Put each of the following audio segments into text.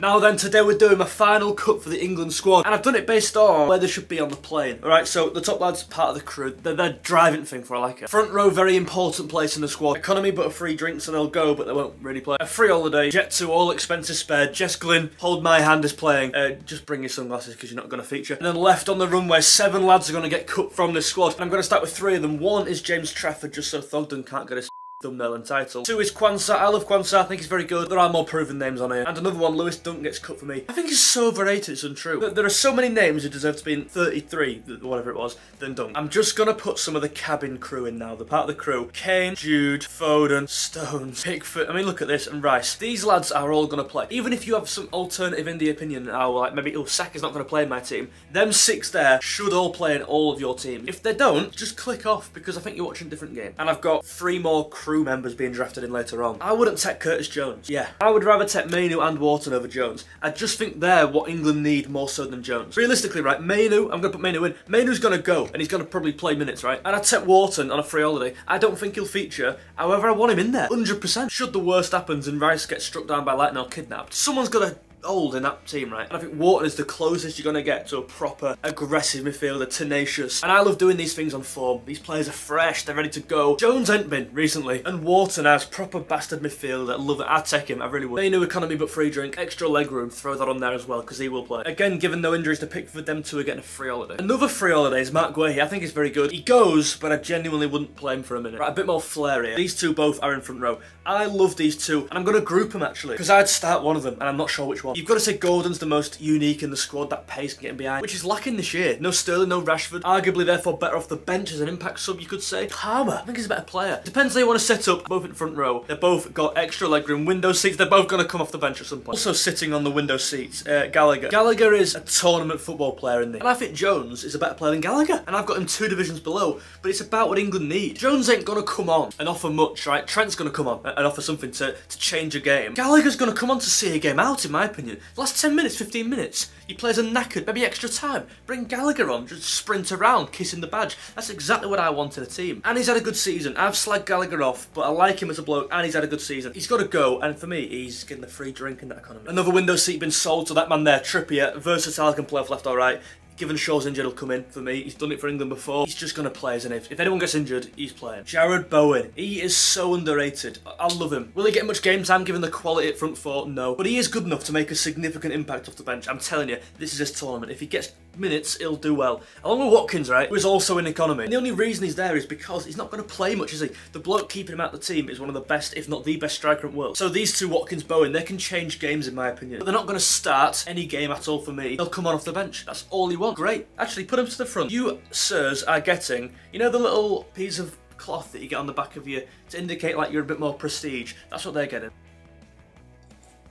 Now then, today we're doing my final cut for the England squad, and I've done it based on where they should be on the plane. Alright, so the top lads, are part of the crew, they're, driving thing for I like it. Front row, very important place in the squad. Economy, but a free drink, so they'll go, but they won't really play. A free holiday, jet to all expenses spared. Jess Glynne, hold my hand is playing. Uh, just bring your sunglasses because you're not going to feature. And then left on the runway, seven lads are going to get cut from this squad. And I'm going to start with three of them. One is James Trafford, just so Thogden can't get his thumbnail and title. Two is Quansah. I love Quansah. I think he's very good. There are more proven names on here. And another one, Lewis Dunk gets cut for me. I think he's so overrated, it's untrue. There are so many names who deserve to be in 33, whatever it was, than Dunk. I'm just to put some of the cabin crew in now, the part of the crew. Kane, Jude, Foden, Stones, Pickford. I mean, look at this, and Rice. These lads are all to play. Even if you have some alternative in the opinion, oh, like maybe, oh, Saka's not to play in my team, them six there should all play in all of your teams. If they don't, just click off because I think you're watching a different game. And I've got three more crew members being drafted in later on. I wouldn't take Curtis Jones. Yeah. I would rather take Mainoo and Wharton over Jones. I just think they're what England need more so than Jones. Realistically, right, Mainoo, I'm going to put Mainoo in. Mainoo's going to go, and he's going to probably play minutes, right? And I'd take Wharton on a free holiday. I don't think he'll feature. However, I want him in there. 100%. Should the worst happens and Rice gets struck down by lightning or kidnapped, someone's got to old in that team, right? And I think Wharton is the closest you're going to get to a proper aggressive midfielder, tenacious. And I love doing these things on form. These players are fresh, they're ready to go. Jones ain't been recently. And Wharton has proper bastard midfielder. I love it. I'd take him, I really would. They new economy but free drink. Extra leg room, throw that on there as well, because he will play. Again, given no injuries to Pickford, them two are getting a free holiday. Another free holiday is Marc Guehi. I think he's very good. He goes, but I genuinely wouldn't play him for a minute. Right, a bit more flair here. These two both are in front row. I love these two, and I'm going to group them actually, because I'd start one of them, and I'm not sure which one. You've got to say Gordon the most unique in the squad, that pace getting behind, which is lacking this year. No Sterling, no Rashford. Arguably, therefore, better off the bench as an impact sub, you could say. Palmer, I think he's a better player. Depends how you want to set up both in front row. They've both got extra legroom, window seats. They're both going to come off the bench at some point. Also sitting on the window seats, uh, Gallagher. Gallagher is a tournament football player in there. And I think Jones is a better player than Gallagher. And I've got him two divisions below, but it's about what England need. Jones ain't going to come on and offer much, right? Trent's going to come on and offer something to, to change a game. Gallagher's going to come on to see a game out, in my opinion. The last 10 minutes, 15 minutes, he plays a knackered, maybe extra time. Bring Gallagher on, just sprint around, kissing the badge. That's exactly what I want in a team. And he's had a good season. I've slagged Gallagher off, but I like him as a bloke, and he's had a good season. He's got to go, and for me, he's getting a free drink in that economy. Another window seat been sold to that man there, Trippier. Versatile, can play off left or right. Given Shaw's injured, he'll come in for me. He's done it for England before. He's just going to play as an if. If anyone gets injured, he's playing. Jarrod Bowen. He is so underrated. I, I love him. Will he get much game time given the quality at front four? No. But he is good enough to make a significant impact off the bench. I'm telling you, this is his tournament. If he gets minutes, he'll do well. Along with Watkins, right, who is also in economy. And the only reason he's there is because he's not going to play much, is he? The bloke keeping him out of the team is one of the best, if not the best striker in the world. So these two, Watkins, Bowen, they can change games in my opinion. But they're not going to start any game at all for me. They'll come on off the bench. That's all he wants. Great. Actually, put him to the front. You, sirs, are getting, you know the little piece of cloth that you get on the back of you to indicate like you're a bit more prestige. That's what they're getting.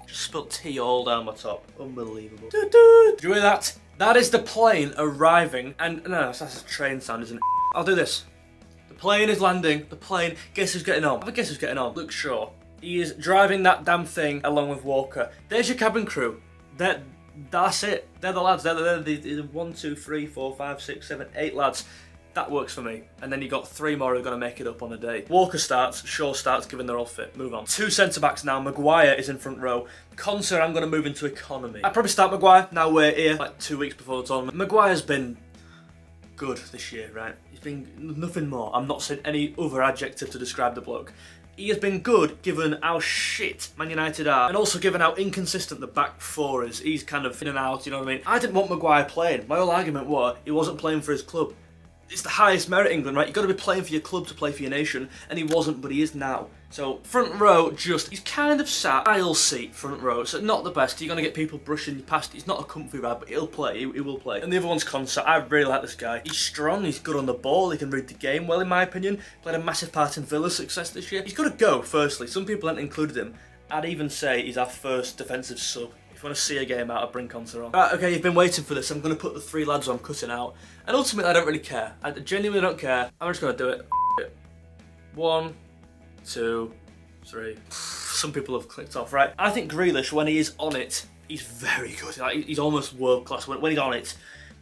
Just spilt tea all down my top. Unbelievable. Doo -doo. Do you hear that? That is the plane arriving, and no, that's a train sound, isn't it? I'll do this. The plane is landing, the plane, guess who's getting on? I guess who's getting on? Luke Shaw. He is driving that damn thing along with Walker. There's your cabin crew. That that's it. They're the lads. They're, they're the, the one, two, three, four, five, six, seven, eight lads. That works for me. And then you got three more who are going to make it up on a day. Walker starts, Shaw starts, given they're all fit. Move on. Two centre-backs now. Maguire is in front row. Konsa, I'm going to move into economy. I'd probably start Maguire. Now we're here, like two weeks before the tournament. Maguire's been good this year, right? He's been nothing more. I'm not saying any other adjective to describe the bloke. He has been good given how shit Man United are and also given how inconsistent the back four is. He's kind of in and out, you know what I mean? I didn't want Maguire playing. My whole argument was he wasn't playing for his club it's the highest merit England, right? You've got to be playing for your club to play for your nation, and he wasn't, but he is now. So front row, just he's kind of sat aisle seat front row, so not the best. You're gonna get people brushing past. He's not a comfy ride, but he'll play. He, he will play. And the other one's Konsa. I really like this guy. He's strong. He's good on the ball. He can read the game well, in my opinion. Played a massive part in Villa's success this year. He's got to go. Firstly, some people haven't included him. I'd even say he's our first defensive sub you want to see a game out, of bring Konsa on. Right, okay, you've been waiting for this. I'm going to put the three lads I'm cutting out. And ultimately, I don't really care. I genuinely don't care. I'm just going to do it. One, two, three. Some people have clicked off, right? I think Grealish, when he is on it, he's very good. Like, he's almost world class. When, when he's on it,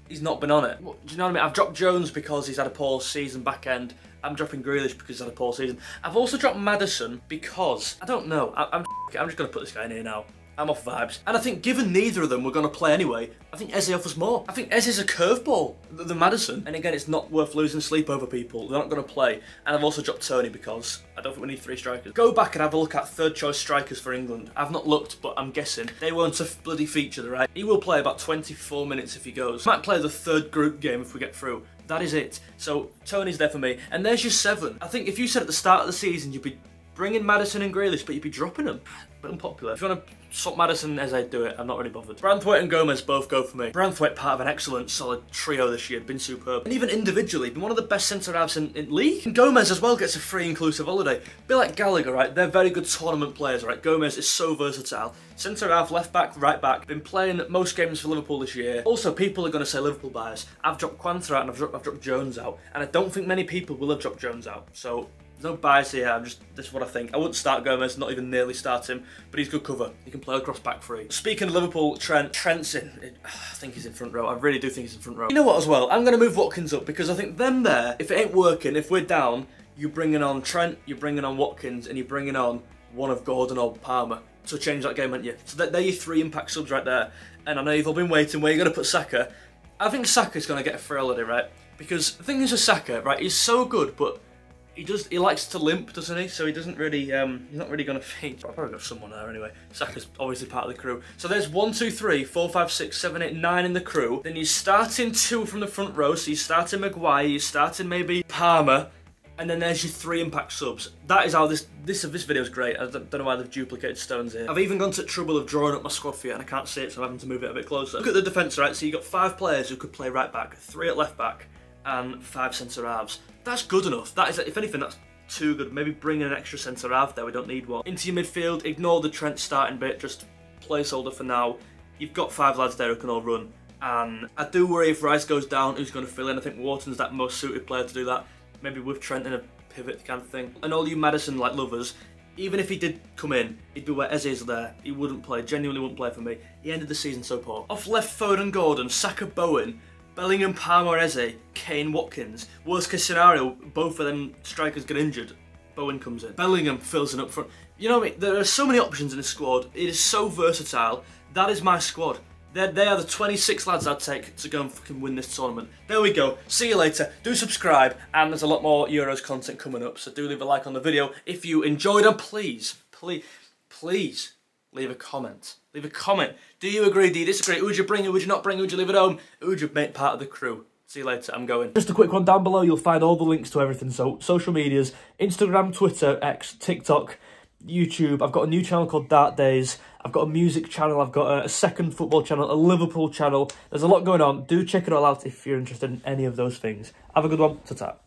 he's not been on it. Do you know what I mean? I've dropped Jones because he's had a poor season back end. I'm dropping Grealish because he's had a poor season. I've also dropped Maddison because, I don't know, I, I'm, I'm just going to put this guy in here now. I'm off vibes. And I think given neither of them were going to play anyway, I think Eze offers more. I think Eze's a curveball than Maddison. And again, it's not worth losing sleep over people. They're not going to play. And I've also dropped Toney because I don't think we need three strikers. Go back and have a look at third choice strikers for England. I've not looked, but I'm guessing they weren't a bloody feature, right? He will play about 24 minutes if he goes. Might play the third group game if we get through. That is it. So Toney's there for me. And there's your seven. I think if you said at the start of the season you'd be bringing Maddison and Grealish, but you'd be dropping them. Bit unpopular. If you want to swap Maddison as I do it, I'm not really bothered. Branthwaite and Gomez both go for me. Branthwaite part of an excellent, solid trio this year, been superb. And even individually, been one of the best centre-halves in, in league. And Gomez as well gets a free inclusive holiday. Be like Gallagher, right? They're very good tournament players, right? Gomez is so versatile. Centre-half, left-back, right-back. Been playing most games for Liverpool this year. Also, people are going to say Liverpool bias. I've dropped Quansah out and I've dropped, I've dropped Jones out. And I don't think many people will have dropped Jones out. So no bias here, I'm just, this is what I think. I wouldn't start Gomez, not even nearly start him, but he's good cover. He can play across back three. Speaking of Liverpool, Trent, Trent's in, I think he's in front row. I really do think he's in front row. You know what as well, I'm going to move Watkins up because I think them there, if it ain't working, if we're down, you're bringing on Trent, you're bringing on Watkins, and you're bringing on one of Gordon or Palmer to change that game, aren't you? So they're your three impact subs right there. And I know you've all been waiting, where you're going to put Saka. I think Saka's going to get a free holiday, right? Because the thing is with Saka, right, he's so good, but he does. He likes to limp, doesn't he? So he doesn't really. Um, he's not really going to feed. I've probably got someone there anyway. Saka's obviously part of the crew. So there's one, two, three, four, five, six, seven, eight, nine in the crew. Then you're starting two from the front row. So you're starting Maguire. You're starting maybe Palmer. And then there's your three impact subs. That is how this this this video is great. I don't, know why they've duplicated stones here. I've even gone to trouble of drawing up my squad for you, and I can't see it, so I'm having to move it a bit closer. Look at the defence, right? So you've got five players who could play right back, three at left back, and five centre halves. That's good enough. That is, if anything, that's too good. Maybe bring in an extra centre half there, we don't need one. Into your midfield, ignore the Trent starting bit, just placeholder for now. You've got five lads there who can all run. And I do worry if Rice goes down, who's going to fill in. I think Wharton's that most suited player to do that. Maybe with Trent in a pivot kind of thing. And all you Maddison like lovers, even if he did come in, he'd be where Eze is there. He wouldn't play, genuinely wouldn't play for me. He ended the season so poor. Off left Foden Gordon, Saka Bowen, Bellingham, Palmer, Eze, Kane, Watkins. Worst case scenario, both of them strikers get injured. Bowen comes in. Bellingham fills in up front. You know what I mean? There are so many options in this squad. It is so versatile. That is my squad. They're, they are the 26 lads I'd take to go and fucking win this tournament. There we go. See you later. Do subscribe, and there's a lot more Euros content coming up, so do leave a like on the video if you enjoyed, and please, please, please leave a comment. Leave a comment. Do you agree? Do you disagree? Who would you bring? Who would you not bring? Who would you leave at home? Who would you make part of the crew? See you later, I'm going. Just a quick one down below, you'll find all the links to everything. So, social medias, Instagram, Twitter, X, TikTok, YouTube. I've got a new channel called DartDays. I've got a music channel. I've got a, second football channel, a Liverpool channel. There's a lot going on. Do check it all out if you're interested in any of those things. Have a good one. Ta-ta.